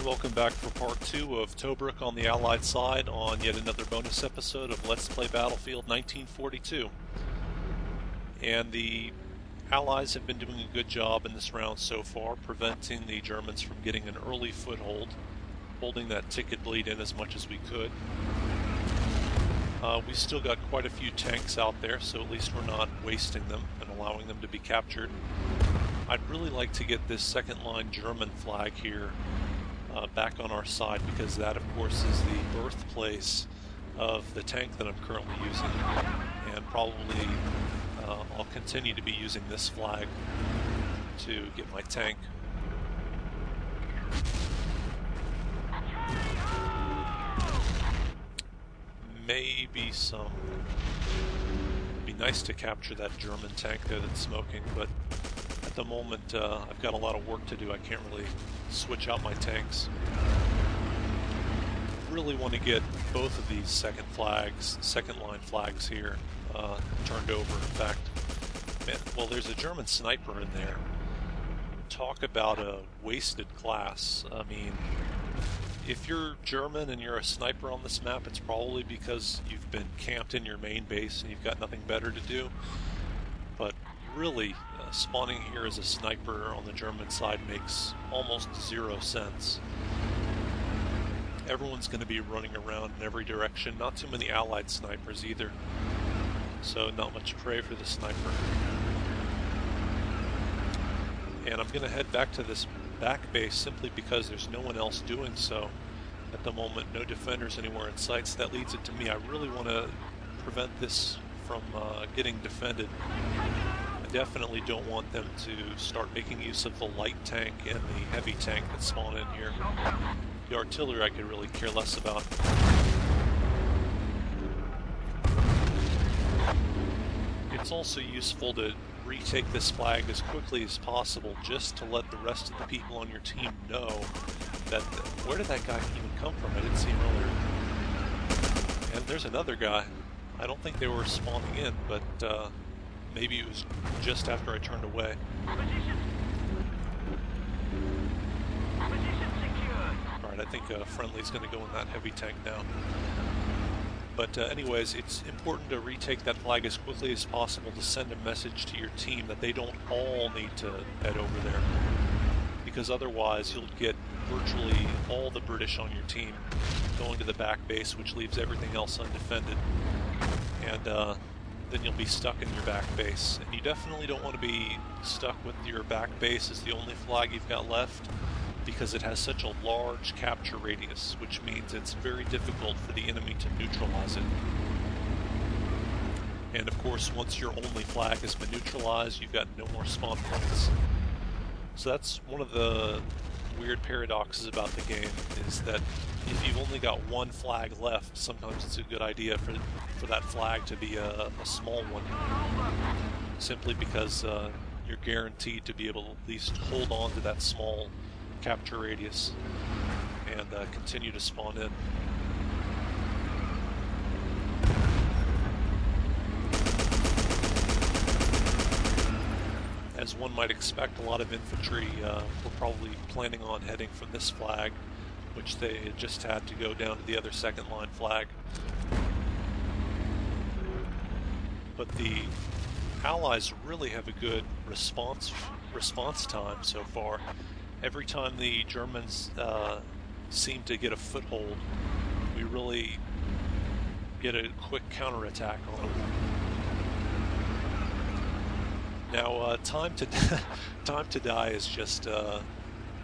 and welcome back for part two of Tobruk on the Allied side on yet another bonus episode of Let's Play Battlefield 1942. And the Allies have been doing a good job in this round so far, preventing the Germans from getting an early foothold, holding that ticket bleed in as much as we could. Uh, we still got quite a few tanks out there, so at least we're not wasting them and allowing them to be captured. I'd really like to get this second line German flag here uh, back on our side because that, of course, is the birthplace of the tank that I'm currently using, and probably uh, I'll continue to be using this flag to get my tank. Maybe some... It'd be nice to capture that German tank there that's smoking, but the moment uh, I've got a lot of work to do. I can't really switch out my tanks. Really want to get both of these second flags, second line flags here, uh, turned over. In fact, man, well, there's a German sniper in there. Talk about a wasted class. I mean, if you're German and you're a sniper on this map, it's probably because you've been camped in your main base and you've got nothing better to do. But really, uh, spawning here as a sniper on the German side makes almost zero sense. Everyone's going to be running around in every direction, not too many allied snipers either, so not much prey for the sniper. And I'm going to head back to this back base simply because there's no one else doing so at the moment, no defenders anywhere in sight, so that leads it to me. I really want to prevent this from uh, getting defended definitely don't want them to start making use of the light tank and the heavy tank that spawn in here. The artillery I could really care less about. It's also useful to retake this flag as quickly as possible just to let the rest of the people on your team know that where did that guy even come from? I didn't see him earlier. And there's another guy. I don't think they were spawning in, but uh, Maybe it was just after I turned away. Alright, I think uh, Friendly's going to go in that heavy tank now. But uh, anyways, it's important to retake that flag as quickly as possible to send a message to your team that they don't all need to head over there. Because otherwise you'll get virtually all the British on your team going to the back base, which leaves everything else undefended. And uh, then you'll be stuck in your back base. And you definitely don't want to be stuck with your back base as the only flag you've got left because it has such a large capture radius, which means it's very difficult for the enemy to neutralize it. And of course, once your only flag has been neutralized, you've got no more spawn points. So that's one of the weird paradoxes about the game, is that if you've only got one flag left, sometimes it's a good idea for for that flag to be a, a small one, simply because uh, you're guaranteed to be able to at least hold on to that small capture radius and uh, continue to spawn in. As one might expect, a lot of infantry uh, were probably planning on heading from this flag which they just had to go down to the other second line flag. But the Allies really have a good response response time so far. Every time the Germans uh, seem to get a foothold, we really get a quick counterattack on them. Now, uh, time to time to die has just uh,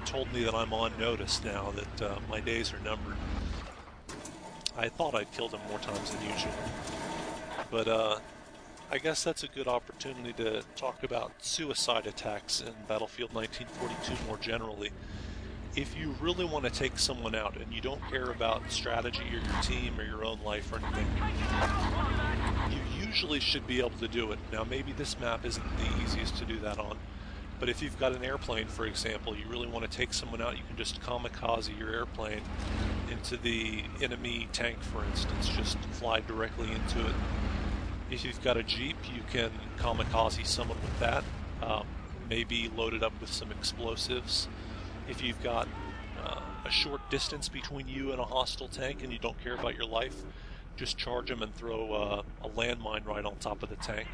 told me that I'm on notice now, that uh, my days are numbered. I thought I'd killed him more times than usual. But uh, I guess that's a good opportunity to talk about suicide attacks in Battlefield 1942 more generally. If you really want to take someone out and you don't care about strategy or your team or your own life or anything, usually should be able to do it. Now maybe this map isn't the easiest to do that on, but if you've got an airplane, for example, you really want to take someone out, you can just kamikaze your airplane into the enemy tank, for instance, just fly directly into it. If you've got a Jeep, you can kamikaze someone with that, um, maybe load it up with some explosives. If you've got uh, a short distance between you and a hostile tank and you don't care about your life, just charge them and throw uh, a landmine right on top of the tank.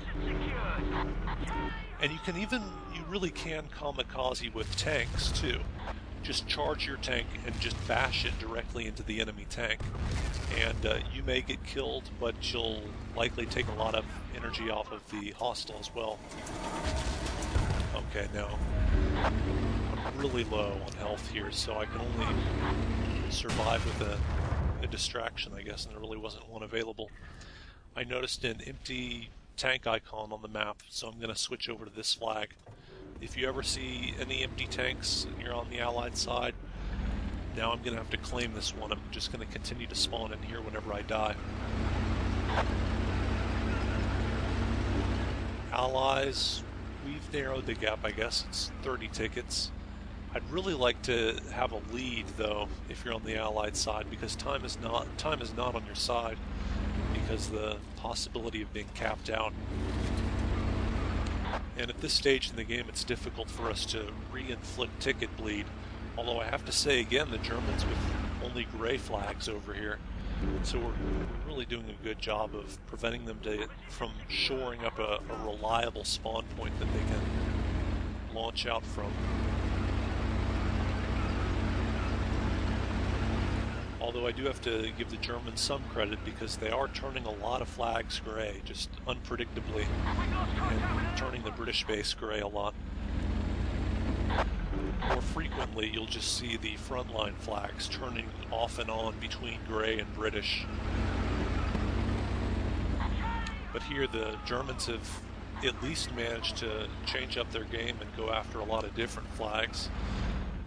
And you can even, you really can kamikaze with tanks too. Just charge your tank and just bash it directly into the enemy tank. And uh, you may get killed, but you'll likely take a lot of energy off of the hostile as well. Okay, now I'm really low on health here, so I can only survive with a a distraction, I guess, and there really wasn't one available. I noticed an empty tank icon on the map, so I'm going to switch over to this flag. If you ever see any empty tanks and you're on the Allied side, now I'm going to have to claim this one. I'm just going to continue to spawn in here whenever I die. Allies, we've narrowed the gap, I guess. It's 30 tickets. I'd really like to have a lead though if you're on the allied side because time is not time is not on your side because the possibility of being capped out. And at this stage in the game it's difficult for us to re-inflict ticket bleed. Although I have to say again the Germans with only gray flags over here. So we're, really doing a good job of preventing them to, from shoring up a, a reliable spawn point that they can launch out from. Although I do have to give the Germans some credit because they are turning a lot of flags gray, just unpredictably, and turning the British base gray a lot. More frequently, you'll just see the frontline flags turning off and on between gray and British. But here the Germans have at least managed to change up their game and go after a lot of different flags.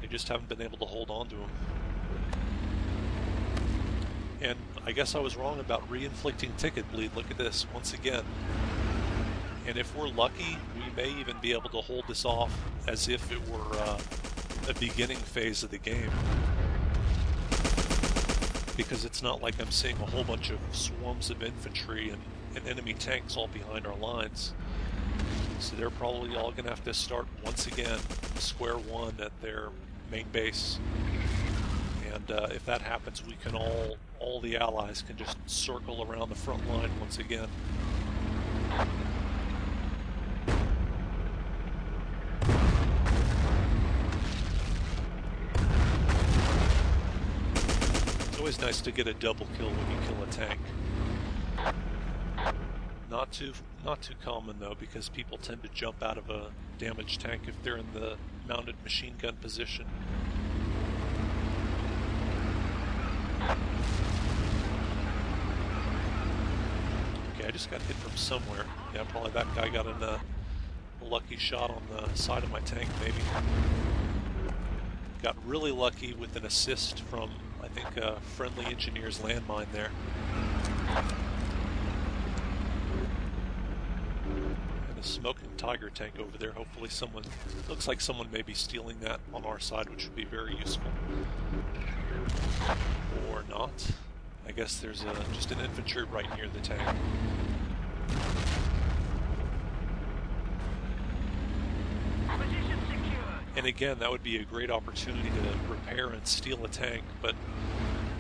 They just haven't been able to hold on to them. And I guess I was wrong about re-inflicting ticket bleed. Look at this, once again. And if we're lucky, we may even be able to hold this off as if it were uh, a beginning phase of the game. Because it's not like I'm seeing a whole bunch of swarms of infantry and, and enemy tanks all behind our lines. So they're probably all going to have to start once again, square one at their main base. And uh, if that happens, we can all, all the allies can just circle around the front line once again. It's always nice to get a double kill when you kill a tank. Not too not too common though, because people tend to jump out of a damaged tank if they're in the mounted machine gun position. Just got hit from somewhere. Yeah, probably that guy got in a, lucky shot on the side of my tank, maybe. Got really lucky with an assist from, I think, a friendly engineer's landmine there. And a smoking tiger tank over there. Hopefully someone, looks like someone may be stealing that on our side, which would be very useful. Or not. I guess there's a, just an infantry right near the tank. And again, that would be a great opportunity to repair and steal a tank, but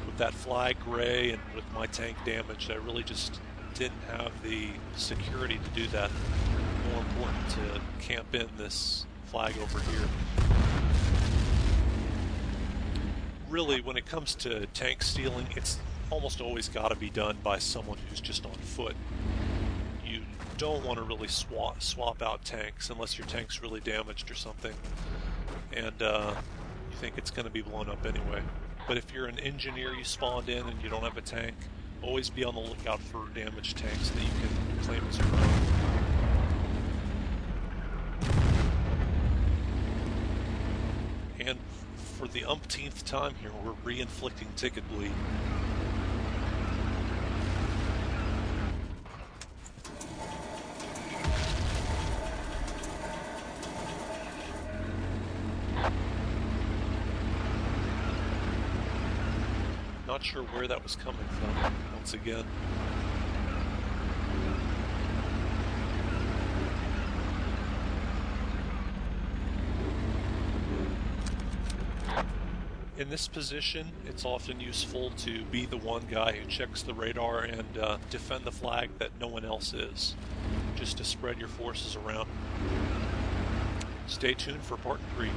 with that flag gray and with my tank damaged, I really just didn't have the security to do that. More important to camp in this flag over here really, when it comes to tank stealing, it's almost always got to be done by someone who's just on foot. You don't want to really swap, swap out tanks unless your tank's really damaged or something, and uh, you think it's going to be blown up anyway. But if you're an engineer, you spawned in and you don't have a tank, always be on the lookout for damaged tanks that you can claim as your own. And for the umpteenth time here, we're re-inflicting ticket bleed. Not sure where that was coming from, once again. In this position, it's often useful to be the one guy who checks the radar and uh, defend the flag that no one else is, just to spread your forces around. Stay tuned for part three.